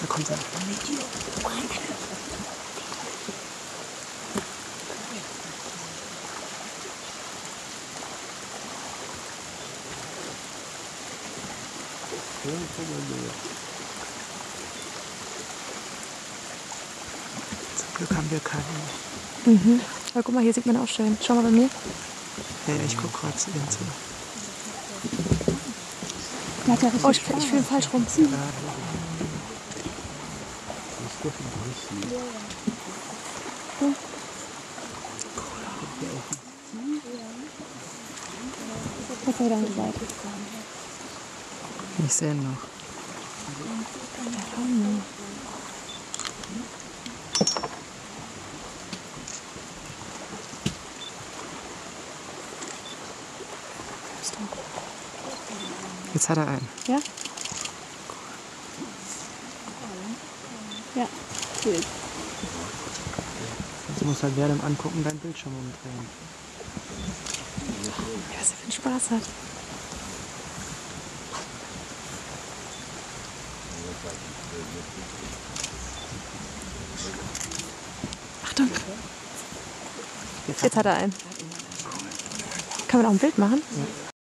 Da kommt er. Zum Glück haben wir keinen. Mhm. Aber guck mal, hier sieht man auch schön. Schau mal bei mir. Ja, ja, ich gucke gerade zu Ihnen zu. Oh, ich, ich fühle falsch rum. Gott sei Dank Seite. Ich sehe noch. Jetzt hat er einen. Ja? Ja, gut. Jetzt muss halt während dem Angucken dein Bildschirm umdrehen. Was er für einen Spaß hat. Achtung. Jetzt hat er einen. Kann man auch ein Bild machen?